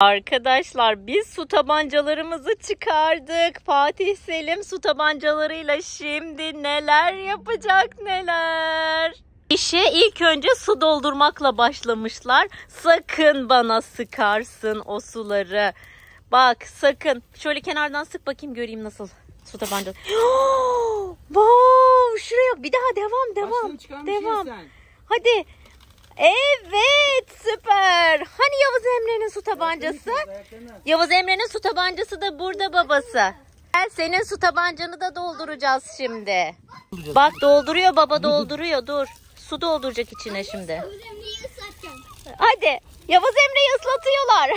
Arkadaşlar biz su tabancalarımızı çıkardık. Fatih Selim su tabancalarıyla şimdi neler yapacak neler. İşe ilk önce su doldurmakla başlamışlar. Sakın bana sıkarsın o suları. Bak sakın. Şöyle kenardan sık bakayım göreyim nasıl su tabancası. wow, şuraya bir daha devam devam. Devam. Hadi. Evet süper. Hani Yavuz Emre'nin su tabancası? Yavuz Emre'nin su tabancası da burada babası. Gel senin su tabancanı da dolduracağız şimdi. Bak dolduruyor baba dolduruyor dur. Su dolduracak içine şimdi. Önemliyi ıslatacağım. Hadi. Yavuz Emre'yi ıslatıyorlar.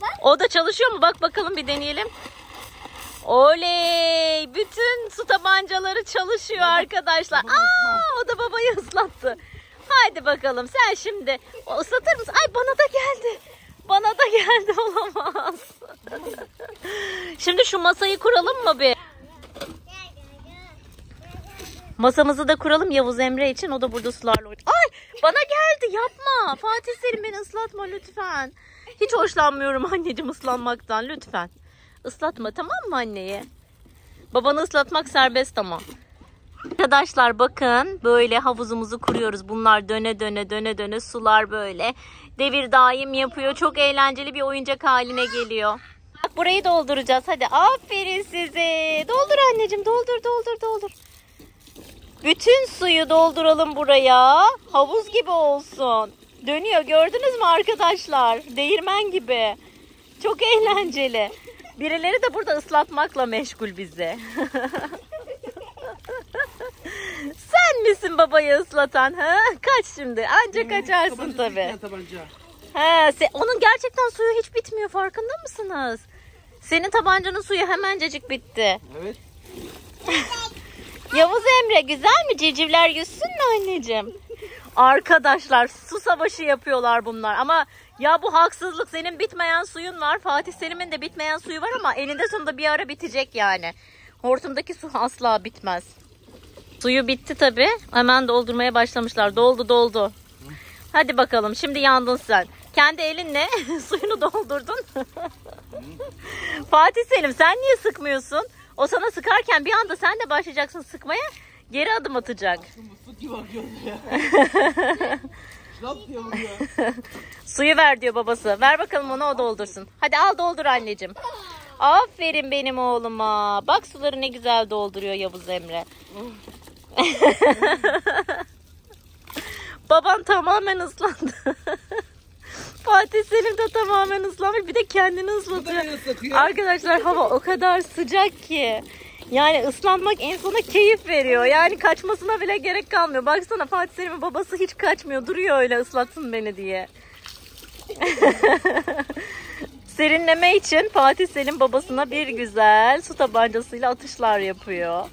Bak. o da çalışıyor mu? Bak bakalım bir deneyelim. Oley! Bütün su tabancaları çalışıyor arkadaşlar. baba Aa, o da babayı ıslattı. Haydi bakalım sen şimdi ıslatır mısın? Ay bana da geldi. Bana da geldi olamaz. şimdi şu masayı kuralım mı bir? Masamızı da kuralım Yavuz Emre için. O da burada sularla oynuyor. Ay bana geldi yapma. Fatih Selim beni ıslatma lütfen. Hiç hoşlanmıyorum anneciğim ıslanmaktan lütfen. Islatma tamam mı anneye? Babanı ıslatmak serbest ama. Arkadaşlar bakın böyle havuzumuzu kuruyoruz. Bunlar döne döne döne döne sular böyle. Devir daim yapıyor. Çok eğlenceli bir oyuncak haline geliyor. Bak burayı dolduracağız. Hadi aferin size. Doldur anneciğim doldur doldur doldur. Bütün suyu dolduralım buraya. Havuz gibi olsun. Dönüyor gördünüz mü arkadaşlar? Değirmen gibi. Çok eğlenceli. Birileri de burada ıslatmakla meşgul bizi. Sen misin babayı ıslatan? Ha? Kaç şimdi. Anca kaçarsın Tabancası tabii. He, se- onun gerçekten suyu hiç bitmiyor farkında mısınız? Senin tabancanın suyu hemencecik bitti. Evet. Yavuz Emre güzel mi? Civcivler yüzsün mü anneciğim? Arkadaşlar su savaşı yapıyorlar bunlar ama ya bu haksızlık senin bitmeyen suyun var Fatih Selim'in de bitmeyen suyu var ama eninde sonunda bir ara bitecek yani. Hortumdaki su asla bitmez. Suyu bitti tabi hemen doldurmaya başlamışlar doldu doldu. Hadi bakalım şimdi yandın sen. Kendi elinle suyunu doldurdun. Fatih Selim sen niye sıkmıyorsun? O sana sıkarken bir anda sen de başlayacaksın sıkmaya. Geri adım atacak. Musluk gibi akıyordu ya. Şlap vuruyor. Suyu ver diyor babası. Ver bakalım ona o doldursun. Hadi al doldur anneciğim. Aferin benim oğluma. Bak suları ne güzel dolduruyor Yavuz Emre. Baban tamamen ıslandı. Fatih Selim de tamamen ıslanmış. Bir de kendini ıslatıyor. Arkadaşlar hava o kadar sıcak ki. Yani ıslanmak insana keyif veriyor. Yani kaçmasına bile gerek kalmıyor. Baksana Fatih Selim'in babası hiç kaçmıyor. Duruyor öyle ıslatsın beni diye. Serinleme için Fatih Selim babasına bir güzel su tabancasıyla atışlar yapıyor.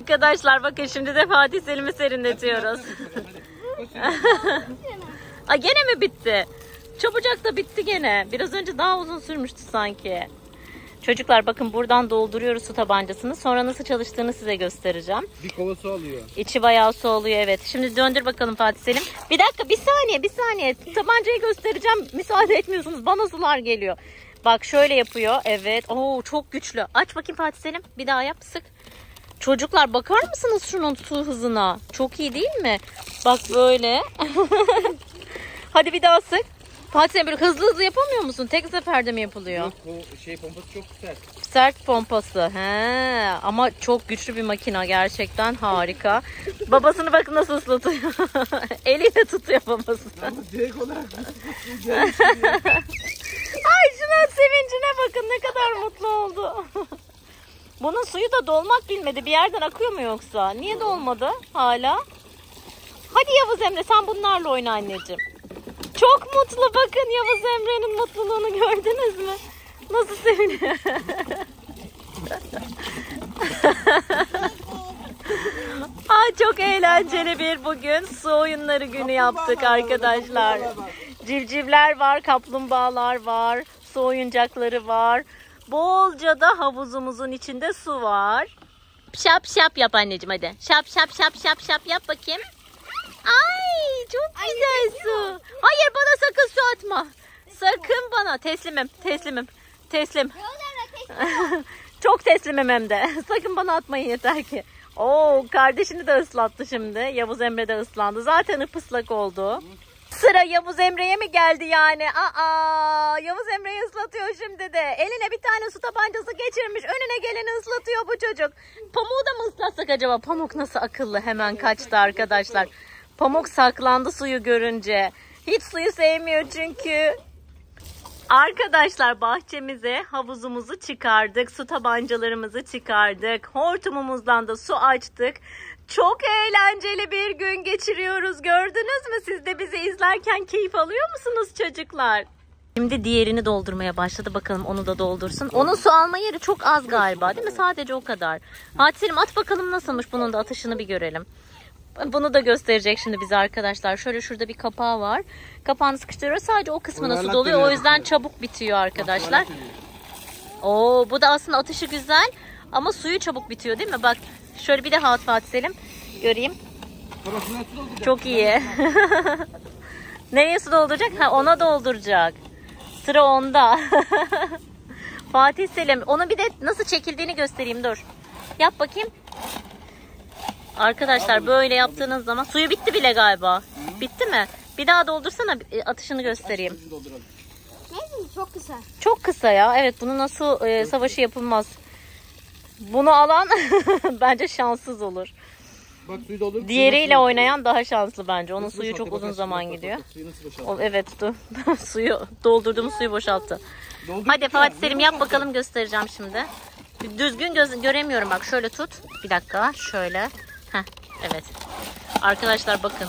Arkadaşlar bakın şimdi de Fatih Selim'i serinletiyoruz. Ay gene mi bitti? Çabucak da bitti gene. Biraz önce daha uzun sürmüştü sanki. Çocuklar bakın buradan dolduruyoruz su tabancasını. Sonra nasıl çalıştığını size göstereceğim. Bir kova su alıyor. İçi bayağı su oluyor evet. Şimdi döndür bakalım Fatih Selim. Bir dakika bir saniye bir saniye. Tabancayı göstereceğim. Müsaade etmiyorsunuz. Bana sular geliyor. Bak şöyle yapıyor. Evet. Oo çok güçlü. Aç bakayım Fatih Selim. Bir daha yap sık. Çocuklar bakar mısınız şunun su hızına? Çok iyi değil mi? Bak böyle. Hadi bir daha sık. Fatih Selim böyle hızlı hızlı yapamıyor musun? Tek seferde mi yapılıyor? Yok o şey pompası çok güzel. Sert pompası. He, ama çok güçlü bir makina gerçekten harika. Babasını bakın nasıl ıslatıyor. Eliyle tutuyor babası. Ama direkt olarak gibi. Ay şuna sevincine bakın ne kadar mutlu oldu. Bunun suyu da dolmak bilmedi. Bir yerden akıyor mu yoksa? Niye dolmadı hala? Hadi Yavuz Emre sen bunlarla oyna anneciğim. Çok mutlu bakın Yavuz Emre'nin mutluluğunu gördünüz mü? Nasıl seviniyor? Ay çok eğlenceli bir bugün su oyunları günü yaptık arkadaşlar. Civcivler var, kaplumbağalar var, su oyuncakları var. Bolca da havuzumuzun içinde su var. Şap şap yap anneciğim hadi. Şap şap şap şap şap yap bakayım. Ay çok güzel su. Hayır bana sakın su atma. Sakın bana. Teslimim. Teslimim. Teslim. Çok teslimim hem de. Sakın bana atmayın yeter ki. Oo kardeşini de ıslattı şimdi. Yavuz Emre de ıslandı. Zaten ıpıslak oldu. Sıra Yavuz Emre'ye mi geldi yani? Aa, Yavuz Emre'yi ıslatıyor şimdi de. Eline bir tane su tabancası geçirmiş. Önüne geleni ıslatıyor bu çocuk. Pamuğu da mı ıslatsak acaba? Pamuk nasıl akıllı hemen kaçtı arkadaşlar. Pamuk saklandı suyu görünce. Hiç suyu sevmiyor çünkü. Arkadaşlar bahçemize havuzumuzu çıkardık. Su tabancalarımızı çıkardık. Hortumumuzdan da su açtık. Çok eğlenceli bir gün geçiriyoruz. Gördünüz mü? Siz de bizi izlerken keyif alıyor musunuz çocuklar? Şimdi diğerini doldurmaya başladı. Bakalım onu da doldursun. Onun su alma yeri çok az galiba değil mi? Sadece o kadar. Fatih at bakalım nasılmış bunun da atışını bir görelim. Bunu da gösterecek şimdi bize arkadaşlar. Şöyle şurada bir kapağı var. Kapağını sıkıştırıyoruz. Sadece o kısmına su doluyor. O yüzden çabuk bitiyor arkadaşlar. Oo, bu da aslında atışı güzel ama suyu çabuk bitiyor değil mi? Bak şöyle bir daha at Fatih Selim. Göreyim. Çok iyi. Nereye su dolduracak? Ha, ona dolduracak. Sıra onda. Fatih Selim. Onu bir de nasıl çekildiğini göstereyim. Dur. Yap bakayım. Arkadaşlar böyle yaptığınız zaman suyu bitti bile galiba. Bitti mi? Bir daha doldursana e, atışını göstereyim. Neyse çok kısa. Çok kısa ya. Evet bunun nasıl e, savaşı yapılmaz. Bunu alan bence şanssız olur. Bak suyu doldur. Diğeriyle oynayan daha şanslı bence. Onun suyu çok uzun zaman gidiyor. Suyu nasıl boşalt? O, evet dur. suyu doldurduğumuz suyu boşalttı. Hadi Fatih Selim yap bakalım göstereceğim şimdi. Düzgün göz göremiyorum bak şöyle tut. Bir dakika şöyle. Heh, evet. Arkadaşlar bakın.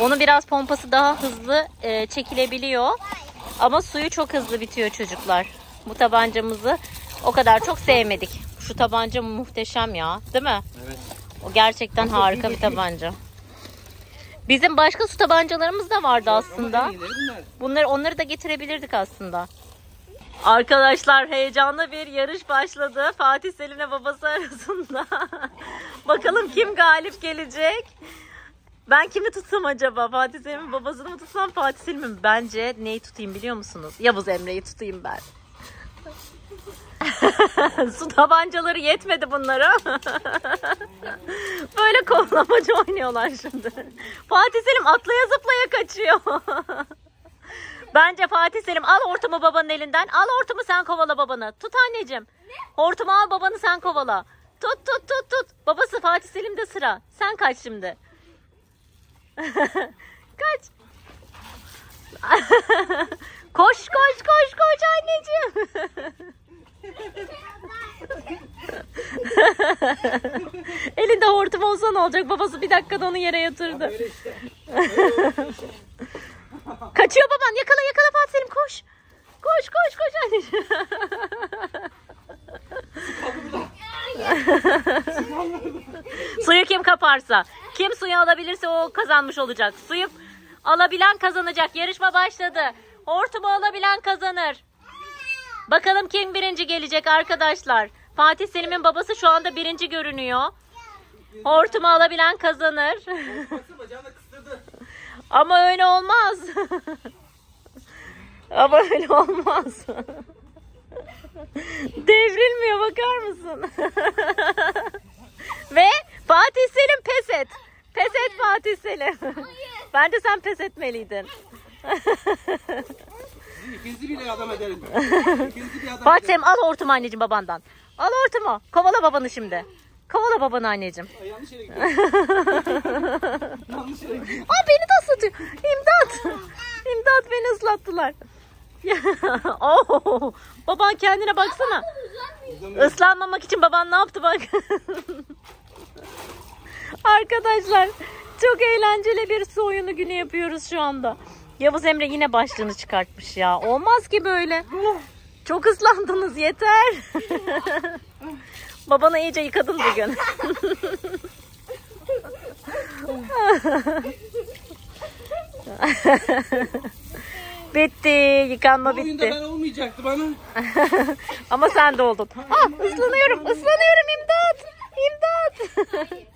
Onu biraz pompası daha hızlı e, çekilebiliyor. Ama suyu çok hızlı bitiyor çocuklar. Bu tabancamızı o kadar çok sevmedik. Şu tabanca muhteşem ya. Değil mi? Evet. O gerçekten harika bir tabanca. Bizim başka su tabancalarımız da vardı aslında. Bunları onları da getirebilirdik aslında. Arkadaşlar heyecanlı bir yarış başladı. Fatih Selim'le babası arasında. Bakalım kim galip gelecek? Ben kimi tutsam acaba? Fatih Selim'in babasını mı tutsam Fatih Selim'i mi? Bence neyi tutayım biliyor musunuz? Yavuz Emre'yi tutayım ben. Su tabancaları yetmedi bunlara. Böyle kovalamaca oynuyorlar şimdi. Fatih Selim atlaya zıplaya kaçıyor. Bence Fatih Selim al hortumu babanın elinden. Al hortumu sen kovala babanı. Tut anneciğim. Hortumu al babanı sen kovala. Tut tut tut tut. Babası Fatih Selim'de sıra. Sen kaç şimdi. kaç. koş koş koş koş anneciğim. Elinde hortum olsa ne olacak? Babası bir dakikada onu yere yatırdı. İşte. Kaçıyor baban. Yakala yakala Fatih Selim koş. Koş koş koş anneciğim. suyu kim kaparsa, kim suyu alabilirse o kazanmış olacak. Suyu alabilen kazanacak. Yarışma başladı. Hortumu alabilen kazanır. Bakalım kim birinci gelecek arkadaşlar. Fatih Selim'in babası şu anda birinci görünüyor. Hortumu alabilen kazanır. Ama öyle olmaz. Ama öyle olmaz. Devrilmiyor bakar mısın? Ve Fatih Selim pes et. Pes et Fatih Selim. Bence sen pes etmeliydin. İkinizi bile adam ederim. İkinizi bir adam Fatih ederim. Selim al hortumu anneciğim babandan. Al hortumu. Kovala babanı şimdi. Kovala babanı anneciğim. Ay, yanlış yere gidiyor. yanlış yere gidiyor. Aa beni de ıslatıyor. İmdat. İmdat beni ıslattılar. oh, baban kendine baksana. Islanmamak için baban ne yaptı bak. Arkadaşlar çok eğlenceli bir su oyunu günü yapıyoruz şu anda. Yavuz Emre yine başlığını çıkartmış ya. Olmaz ki böyle. Çok ıslandınız yeter. Babanı iyice yıkadın bugün. bitti. Yıkanma Bu bitti. ben olmayacaktı bana. Ama sen de oldun. Ah ıslanıyorum. ıslanıyorum imdat. İmdat.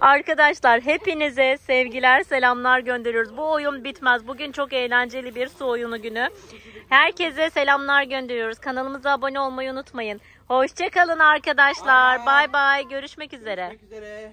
Arkadaşlar hepinize sevgiler selamlar gönderiyoruz. Bu oyun bitmez. Bugün çok eğlenceli bir su oyunu günü. Herkese selamlar gönderiyoruz. Kanalımıza abone olmayı unutmayın. Hoşçakalın arkadaşlar. Bay bay. Görüşmek üzere. Görüşmek üzere.